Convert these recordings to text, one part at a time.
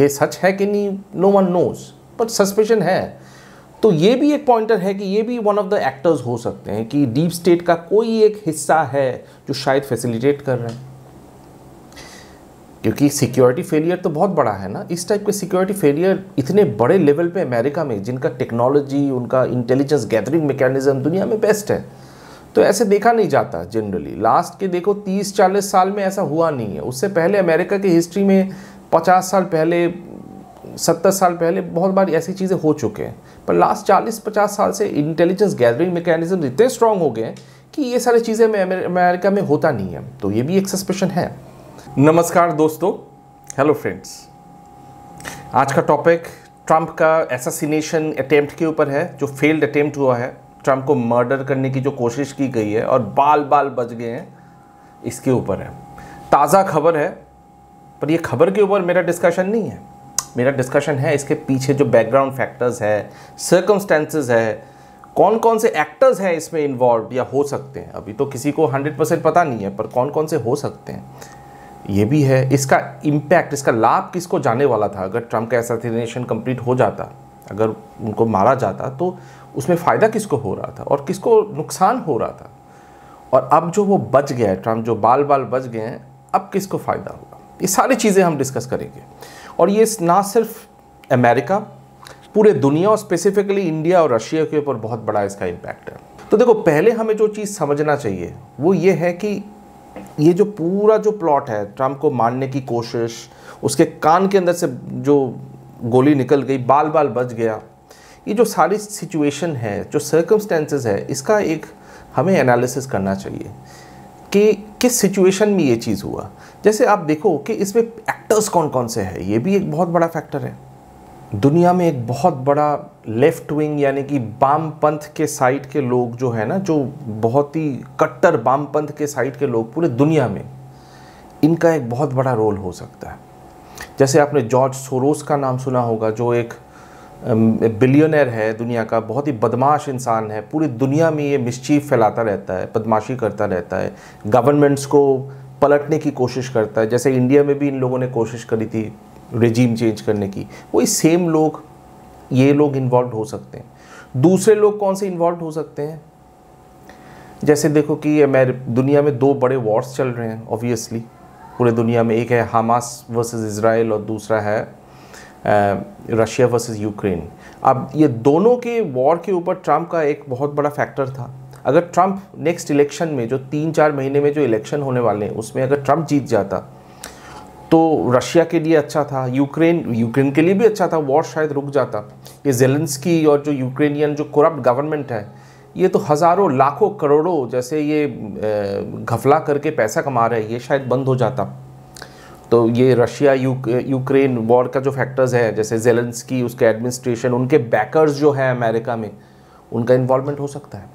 ये सच है कि नहीं? No one knows but suspicion है। तो ये भी एक पॉइंटर है कि ये भी वन ऑफ़ द एक्टर्स हो सकते हैं कि डीप स्टेट का कोई एक हिस्सा है जो शायद फैसिलिटेट कर रहे हैं। क्योंकि सिक्योरिटी फेलियर तो बहुत बड़ा है ना। इस टाइप के सिक्योरिटी फेलियर इतने बड़े लेवल पे अमेरिका में, जिनका टेक्नोलॉजी उनका इंटेलिजेंस गैदरिंग मैकेनिज्म दुनिया में बेस्ट है। तो ऐसे देखा नहीं जाता जनरली लास्ट के देखो 30-40 साल में ऐसा हुआ नहीं है। उससे पहले अमेरिका की हिस्ट्री में 50 साल पहले 70 साल पहले बहुत बार ऐसी चीज़ें हो चुके हैं। पर लास्ट 40-50 साल से इंटेलिजेंस गैदरिंग मैकेनिज्म इतने स्ट्रांग हो गए हैं कि ये सारी चीज़ें अमेरिका में होता नहीं है। तो ये भी एक सस्पेशन है। नमस्कार दोस्तों। हेलो फ्रेंड्स आज का टॉपिक ट्रंप का एसासिनेशन अटैम्प्ट के ऊपर है, जो फेल्ड अटैम्प्ट हुआ है। ट्रंप को मर्डर करने की जो कोशिश की गई है और बाल बाल बच गए हैं, इसके ऊपर है। ताज़ा खबर है पर ये खबर के ऊपर मेरा डिस्कशन नहीं है। मेरा डिस्कशन है इसके पीछे जो बैकग्राउंड फैक्टर्स है सर्कमस्टेंसेज है कौन कौन से एक्टर्स हैं इसमें इन्वॉल्व या हो सकते हैं। अभी तो किसी को 100 परसेंट पता नहीं है, पर कौन कौन से हो सकते हैं। ये भी है, इसका इम्पैक्ट इसका लाभ किसको जाने वाला था? अगर ट्रंप का एसासिनेशन कंप्लीट हो जाता, अगर उनको मारा जाता तो उसमें फ़ायदा किसको हो रहा था? और किसको नुकसान हो रहा था? और अब जो वो बच गया है ट्रंप जो बाल बाल बच गए हैं, अब किसको फ़ायदा होगा? ये सारी चीज़ें हम डिस्कस करेंगे। और ये ना सिर्फ़ अमेरिका, पूरे दुनिया और स्पेसिफिकली इंडिया और रशिया के ऊपर बहुत बड़ा इसका इम्पैक्ट है। तो देखो, पहले हमें जो चीज़ समझना चाहिए, वो ये है कि ये जो पूरा जो प्लॉट है ट्रंप को मारने की कोशिश, उसके कान के अंदर से जो गोली निकल गई बाल बाल बच गया, ये जो सारी सिचुएशन है, जो सर्कमस्टेंसेस है, इसका एक हमें एनालिसिस करना चाहिए। कि किस सिचुएशन में ये चीज़ हुआ? जैसे आप देखो कि इसमें एक्टर्स कौन कौन से हैं? ये भी एक बहुत बड़ा फैक्टर है। दुनिया में एक बहुत बड़ा लेफ़्ट विंग यानी कि बाम पंथ के साइड के लोग जो है ना, जो बहुत ही कट्टर बाम पंथ के साइड के लोग पूरे दुनिया में, इनका एक बहुत बड़ा रोल हो सकता है। जैसे आपने जॉर्ज सोरोस का नाम सुना होगा, जो एक बिलियनर है दुनिया का, बहुत ही बदमाश इंसान है, पूरी दुनिया में ये मिसचीफ फैलाता रहता है, बदमाशी करता रहता है गवर्नमेंट्स को पलटने की कोशिश करता है, जैसे इंडिया में भी इन लोगों ने कोशिश करी थी रिजीम चेंज करने की, वही सेम लोग, ये लोग इन्वॉल्व हो सकते हैं। दूसरे लोग कौन से इन्वॉल्व हो सकते हैं? जैसे देखो कि दुनिया में दो बड़े वॉर्स चल रहे हैं ऑब्वियसली पूरे दुनिया में, एक है हमास वर्सेस इसराइल और दूसरा है रशिया वर्सेस यूक्रेन अब ये दोनों के वॉर के ऊपर ट्रंप का एक बहुत बड़ा फैक्टर था। अगर ट्रंप नेक्स्ट इलेक्शन में जो तीन चार महीने में जो इलेक्शन होने वाले हैं, उसमें अगर ट्रंप जीत जाता तो रशिया के लिए अच्छा था यूक्रेन यूक्रेन के लिए भी अच्छा था वॉर शायद रुक जाता। ये जेलेंस्की और जो यूक्रेनियन जो करप्ट गवर्नमेंट है, ये तो हज़ारों, लाखों करोड़ों जैसे ये घफला करके पैसा कमा रहे हैं, ये शायद बंद हो जाता। तो ये रशिया यूक, यूक्रेन वॉर का जो फैक्टर्स है जैसे जेलेंस्की उसके एडमिनिस्ट्रेशन उनके बैकर्स जो है अमेरिका में उनका इन्वॉल्वमेंट हो सकता है।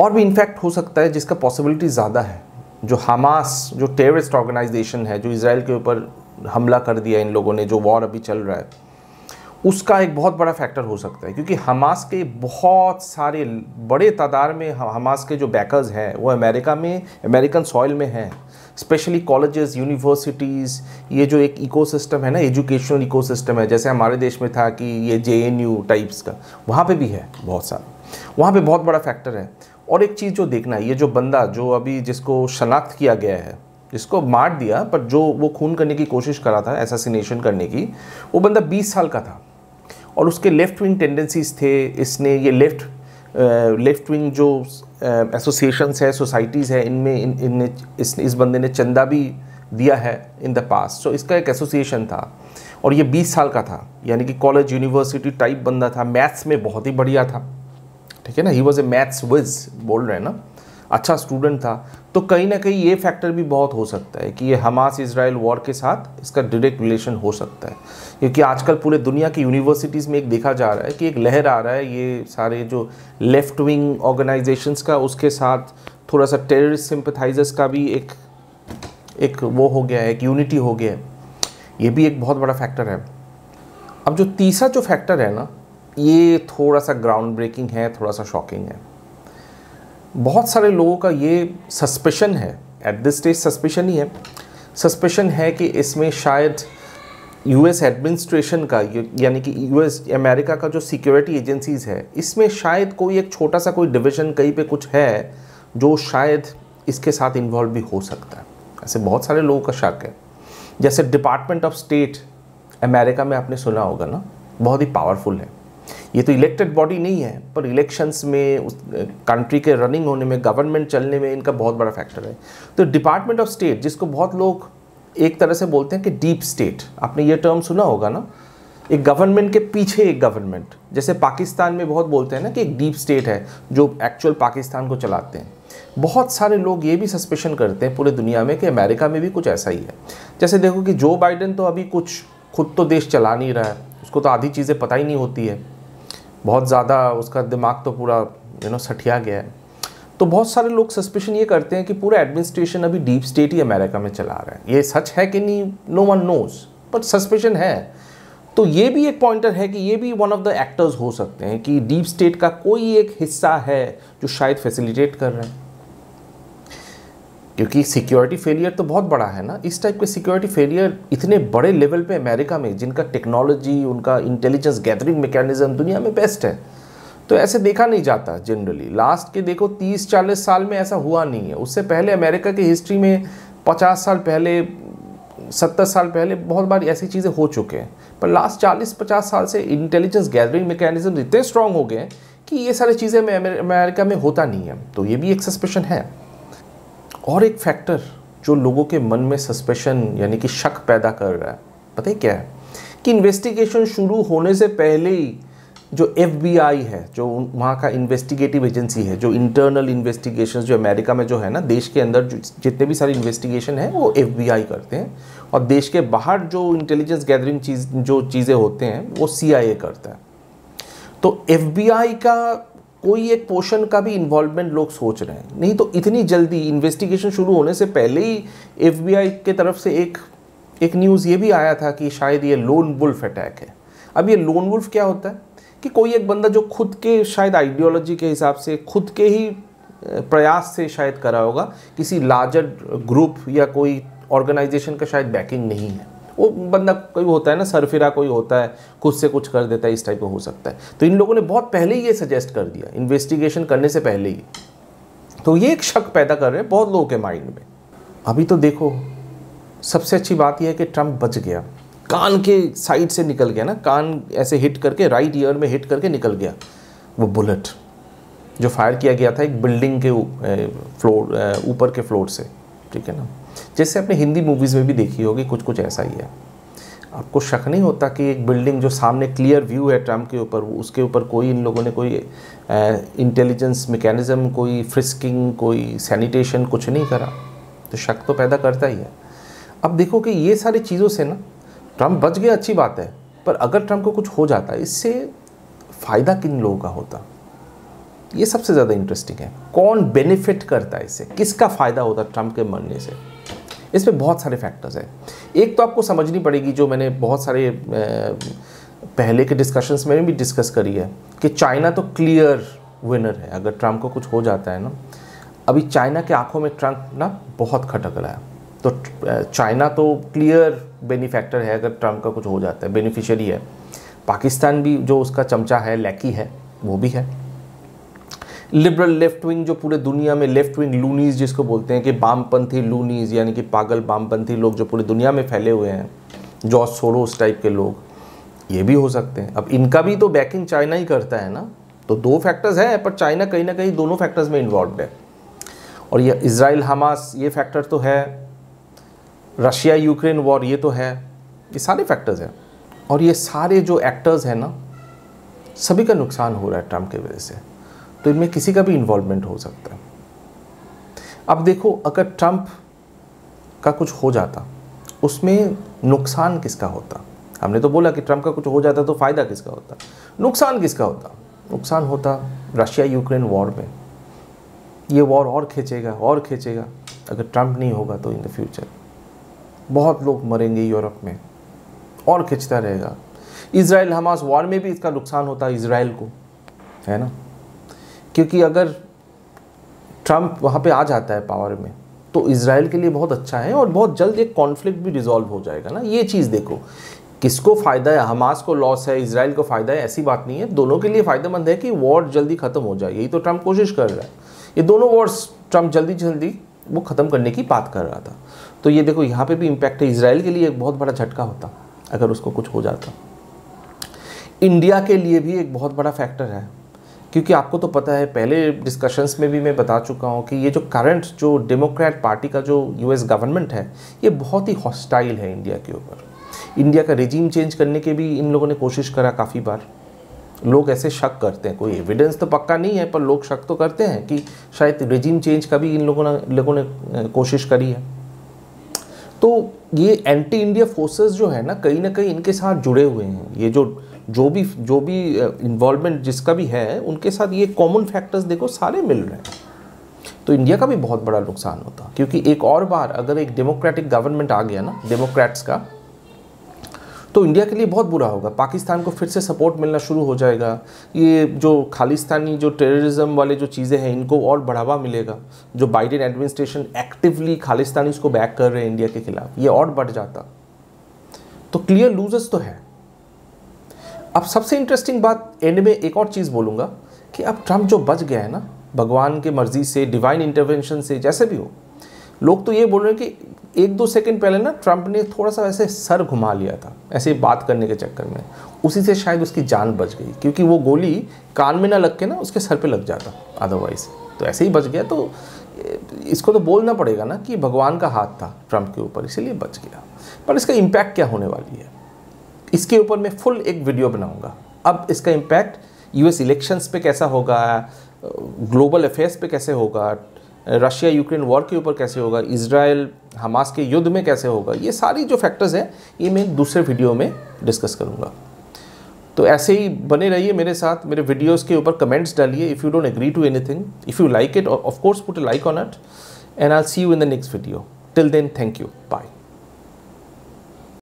और भी इनफैक्ट हो सकता है जिसका पॉसिबिलिटी ज़्यादा है। जो हमास जो टेररिस्ट ऑर्गेनाइजेशन है जो इसराइल के ऊपर हमला कर दिया इन लोगों ने जो वॉर अभी चल रहा है उसका एक बहुत बड़ा फैक्टर हो सकता है। क्योंकि हमास के बहुत सारे बड़े तादाद में हमास के जो बैकर्स हैं वो अमेरिका में अमेरिकन सॉइल में हैं। स्पेशली कॉलेजेस यूनिवर्सिटीज़ ये जो एक इकोसिस्टम है ना एजुकेशनल इकोसिस्टम है, जैसे हमारे देश में था कि ये जे एन यू टाइप्स का, वहाँ पे भी है बहुत सारा। वहाँ पे बहुत बड़ा फैक्टर है। और एक चीज़ जो देखना है, ये जो बंदा जो अभी जिसको शनाख्त किया गया है, जिसको मार दिया, पर जो वो खून करने की कोशिश करा था एसासिनेशन करने की, वो बंदा 20 साल का था। और उसके लेफ़्ट विंग टेंडेंसीज थे, इसने ये लेफ़्ट लेफ़्ट विंग जो एसोसिएशंस है सोसाइटीज़ हैं, इनमें, इन इन इस इस बंदे ने चंदा भी दिया है इन द पास्ट सो इसका एक एसोसिएशन था और ये 20 साल का था. यानी कि कॉलेज यूनिवर्सिटी टाइप बंदा था. मैथ्स में बहुत ही बढ़िया था. ठीक है ना? He was a maths whiz बोल रहे हैं ना? अच्छा स्टूडेंट था तो कहीं ना कहीं ये फैक्टर भी बहुत हो सकता है कि ये हमास इसराइल वॉर के साथ इसका डायरेक्ट रिलेशन हो सकता है। क्योंकि आजकल पूरे दुनिया की यूनिवर्सिटीज़ में एक देखा जा रहा है कि एक लहर आ रहा है, ये सारे जो लेफ़्ट विंग ऑर्गेनाइजेशंस का, उसके साथ थोड़ा सा टेररिस्ट सिंपथाइजर्स का भी एक एक वो हो गया है, एक यूनिटी हो गया है। ये भी एक बहुत बड़ा फैक्टर है। अब जो तीसरा जो फैक्टर है ना, ये थोड़ा सा ग्राउंड ब्रेकिंग है, थोड़ा सा शॉकिंग है। बहुत सारे लोगों का ये सस्पेशन है एट दिस स्टेज सस्पेशन ही है। सस्पेशन है कि इसमें शायद यूएस एडमिनिस्ट्रेशन का यानी कि यूएस अमेरिका का जो सिक्योरिटी एजेंसीज है, इसमें शायद कोई एक छोटा सा कोई डिवीज़न कहीं पे कुछ है, जो शायद इसके साथ इन्वॉल्व भी हो सकता है। ऐसे बहुत सारे लोगों का शक है। जैसे डिपार्टमेंट ऑफ़ स्टेट अमेरिका में आपने सुना होगा ना? बहुत ही पावरफुल है। ये तो इलेक्टेड बॉडी नहीं है, पर इलेक्शंस में उस कंट्री के रनिंग होने में गवर्नमेंट चलने में इनका बहुत बड़ा फैक्टर है। तो डिपार्टमेंट ऑफ़ स्टेट जिसको बहुत लोग एक तरह से बोलते हैं कि डीप स्टेट आपने ये टर्म सुना होगा ना? एक गवर्नमेंट के पीछे एक गवर्नमेंट जैसे पाकिस्तान में बहुत बोलते हैं ना कि एक डीप स्टेट है, जो एक्चुअल पाकिस्तान को चलाते हैं। बहुत सारे लोग ये भी सस्पेशन करते हैं पूरे दुनिया में कि अमेरिका में भी कुछ ऐसा ही है। जैसे देखो कि जो बाइडन तो अभी कुछ, खुद तो देश चला नहीं रहा है, उसको तो आधी चीज़ें पता ही नहीं होती है। बहुत ज़्यादा उसका दिमाग तो पूरा यू नो सठिया गया है। तो बहुत सारे लोग सस्पेशन ये करते हैं कि पूरा एडमिनिस्ट्रेशन अभी डीप स्टेट ही अमेरिका में चला रहा है। ये सच है कि नहीं? No one knows but suspicion है। तो ये भी एक पॉइंटर है कि ये भी वन ऑफ़ द एक्टर्स हो सकते हैं कि डीप स्टेट का कोई एक हिस्सा है जो शायद फैसिलिटेट कर रहे हैं। क्योंकि सिक्योरिटी फेलियर तो बहुत बड़ा है ना। इस टाइप के सिक्योरिटी फेलियर इतने बड़े लेवल पे अमेरिका में, जिनका टेक्नोलॉजी उनका इंटेलिजेंस गैदरिंग मैकेनिज्म दुनिया में बेस्ट है तो ऐसे देखा नहीं जाता जनरली लास्ट के देखो 30-40 साल में ऐसा हुआ नहीं है। उससे पहले अमेरिका की हिस्ट्री में 50 साल पहले 70 साल पहले बहुत बार ऐसी चीज़ें हो चुके हैं। पर लास्ट 40-50 साल से इंटेलिजेंस गैदरिंग मैकेनिज्म इतने स्ट्रांग हो गए कि ये सारी चीज़ें अमेरिका में होता नहीं है। तो ये भी एक सस्पेशन है। और एक फैक्टर जो लोगों के मन में सस्पेशन यानी कि शक पैदा कर रहा है, पता ही क्या है? कि इन्वेस्टिगेशन शुरू होने से पहले ही जो एफबीआई है, जो वहाँ का इन्वेस्टिगेटिव एजेंसी है, जो इंटरनल इन्वेस्टिगेशन जो अमेरिका में जो है ना, देश के अंदर जितने भी सारे इन्वेस्टिगेशन है, वो एफबीआई करते हैं। और देश के बाहर जो इंटेलिजेंस गैदरिंग चीज़, जो चीज़ें होते हैं, वो सी करता है। तो एफबीआई का कोई एक पोर्शन का भी इन्वॉल्वमेंट लोग सोच रहे हैं। नहीं तो इतनी जल्दी इन्वेस्टिगेशन शुरू होने से पहले ही एफबीआई के तरफ़ से एक एक न्यूज़ ये भी आया था कि शायद ये लोन वुल्फ अटैक है। अब ये लोन वुल्फ क्या होता है? कि कोई एक बंदा जो खुद के शायद आइडियोलॉजी के हिसाब से, खुद के ही प्रयास से शायद करा होगा, किसी लार्जर ग्रुप या कोई ऑर्गेनाइजेशन का शायद बैकिंग नहीं है। वो बंदा कोई होता है ना, सरफिरा कोई होता है, खुद से कुछ कर देता है, इस टाइप का हो सकता है। तो इन लोगों ने बहुत पहले ही ये सजेस्ट कर दिया इन्वेस्टिगेशन करने से पहले ही। तो ये एक शक पैदा कर रहे हैं बहुत लोगों के माइंड में। अभी तो देखो, सबसे अच्छी बात यह है कि ट्रंप बच गया। कान के साइड से निकल गया ना, कान ऐसे हिट करके राइट ईयर में हिट करके निकल गया। वो बुलेट जो फायर किया गया था एक बिल्डिंग के फ्लोर ऊपर के फ्लोर से, ठीक है ना? जैसे आपने हिंदी मूवीज़ में भी देखी होगी कुछ कुछ ऐसा ही है। आपको शक नहीं होता कि एक बिल्डिंग जो सामने क्लियर व्यू है ट्रंप के ऊपर उसके ऊपर कोई इन लोगों ने कोई इंटेलिजेंस मैकेनिज़्म कोई फ्रिस्किंग कोई सैनिटेशन कुछ नहीं करा। तो शक तो पैदा करता ही है। अब देखो कि ये सारी चीज़ों से ना ट्रंप बच गया, अच्छी बात है। पर अगर ट्रंप को कुछ हो जाता है इससे फ़ायदा किन लोगों का होता? ये सबसे ज़्यादा इंटरेस्टिंग है। कौन बेनिफिट करता है इससे? किसका फ़ायदा होता ट्रंप के मरने से? इसमें बहुत सारे फैक्टर्स हैं। एक तो आपको समझनी पड़ेगी जो मैंने बहुत सारे पहले के डिस्कशंस में भी डिस्कस करी है, कि चाइना तो क्लियर विनर है। अगर ट्रंप को कुछ हो जाता है ना, अभी चाइना के आँखों में ट्रंप ना बहुत खटक रहा है। तो चाइना तो क्लियर बेनिफैक्टर है अगर ट्रंप का कुछ हो जाता है बेनिफिशियरी है। पाकिस्तान भी जो उसका चमचा है लैकी है, वो भी है। लिबरल लेफ़्ट विंग जो पूरे दुनिया में लेफ़्ट विंग लूनीज जिसको बोलते हैं कि बामपंथी लूनीज यानी कि पागल बामपंथी लोग जो पूरी दुनिया में फैले हुए हैं जॉर्ज सोरोस टाइप के लोग, ये भी हो सकते हैं। अब इनका भी तो बैकिंग चाइना ही करता है ना? तो दो फैक्टर्स है, पर चाइना कहीं ना कहीं दोनों फैक्टर्स में इन्वॉल्व है। और ये इसराइल हमास ये फैक्टर तो है। रशिया यूक्रेन वॉर ये तो है। ये सारे फैक्टर्स हैं। और ये सारे जो एक्टर्स हैं ना, सभी का नुकसान हो रहा है ट्रंप की वजह से। तो इनमें किसी का भी इन्वॉल्वमेंट हो सकता है। अब देखो, अगर ट्रंप का कुछ हो जाता, उसमें नुकसान किसका होता? हमने तो बोला कि ट्रंप का कुछ हो जाता तो फ़ायदा किसका होता? नुकसान किसका होता? नुकसान होता रशिया यूक्रेन वॉर में। ये वॉर और खींचेगा और खींचेगा। अगर ट्रंप नहीं होगा तो इन द फ्यूचर बहुत लोग मरेंगे यूरोप में। और खिंचता रहेगा। इसराइल हमास वॉर में भी इसका नुकसान होता है इसराइल को। है ना? क्योंकि अगर ट्रंप वहाँ पे आ जाता है पावर में तो इसराइल के लिए बहुत अच्छा है और बहुत जल्द एक कॉन्फ्लिक्ट भी रिजॉल्व हो जाएगा ना। ये चीज़ देखो, किसको फ़ायदा है? हमास को लॉस है इसराइल को फ़ायदा है, ऐसी बात नहीं है। दोनों के लिए फ़ायदेमंद है कि वॉर जल्दी ख़त्म हो जाए। यही तो ट्रंप कोशिश कर रहा है। ये दोनों वॉर्स ट्रंप जल्दी जल्दी वो ख़त्म करने की बात कर रहा था। तो ये देखो, यहाँ पे भी इम्पैक्ट है। इसराइल के लिए एक बहुत बड़ा झटका होता, अगर उसको कुछ हो जाता। इंडिया के लिए भी एक बहुत बड़ा फैक्टर है। क्योंकि आपको तो पता है, पहले डिस्कशंस में भी मैं बता चुका हूँ कि ये जो करंट जो डेमोक्रेट पार्टी का जो यूएस गवर्नमेंट है, ये बहुत ही हॉस्टाइल है इंडिया के ऊपर। इंडिया का रिजीम चेंज करने के भी इन लोगों ने कोशिश करा काफ़ी बार। लोग ऐसे शक करते हैं, कोई एविडेंस तो पक्का नहीं है, पर लोग शक तो करते हैं कि शायद रिजीम चेंज का भी इन लोगों ने लोगों ने कोशिश करी है। तो ये एंटी इंडिया फोर्सेस जो है ना, कहीं ना कहीं इनके साथ जुड़े हुए हैं। ये जो जो भी जो भी इन्वॉल्वमेंट जिसका भी है, उनके साथ ये कॉमन फैक्टर्स देखो सारे मिल रहे हैं। तो इंडिया का भी बहुत बड़ा नुकसान होता, क्योंकि एक और बार अगर एक डेमोक्रेटिक गवर्नमेंट आ गया ना डेमोक्रेट्स का तो इंडिया के लिए बहुत बुरा होगा। पाकिस्तान को फिर से सपोर्ट मिलना शुरू हो जाएगा। ये जो खालिस्तानी, जो टेररिज्म वाले जो चीज़ें हैं, इनको और बढ़ावा मिलेगा, Joe Biden administration actively Khalistani को बैक कर रहे हैं इंडिया के खिलाफ, ये और बढ़ जाता। तो क्लियर लूजर्स तो है। अब सबसे इंटरेस्टिंग बात एंड में एक और चीज़ बोलूँगा कि अब ट्रंप जो बच गया है ना, भगवान के मर्ज़ी से डिवाइन इंटरवेंशन से, जैसे भी हो, लोग तो ये बोल रहे हैं कि एक दो सेकंड पहले ना ट्रंप ने थोड़ा सा ऐसे सर घुमा लिया था, ऐसे बात करने के चक्कर में। उसी से शायद उसकी जान बच गई, क्योंकि वो गोली कान में ना लग के ना उसके सर पे लग जाता अदरवाइज़ तो ऐसे ही बच गया तो इसको तो बोलना पड़ेगा ना कि भगवान का हाथ था ट्रंप के ऊपर, इसीलिए बच गया। पर इसका इम्पैक्ट क्या होने वाली है? इसके ऊपर मैं फुल एक वीडियो बनाऊँगा। अब इसका इम्पैक्ट यूएस इलेक्शंस पे कैसा होगा ग्लोबल अफेयर्स पे कैसे होगा रशिया यूक्रेन वॉर के ऊपर कैसे होगा इसराइल हमास के युद्ध में कैसे होगा, ये सारी जो फैक्टर्स हैं, ये मैं दूसरे वीडियो में डिस्कस करूँगा। तो ऐसे ही बने रहिए मेरे साथ, मेरे वीडियोस के ऊपर कमेंट्स डालिए। If you don't agree to anything if you like it of course put a like on it and I see you in the next video till then thank you bye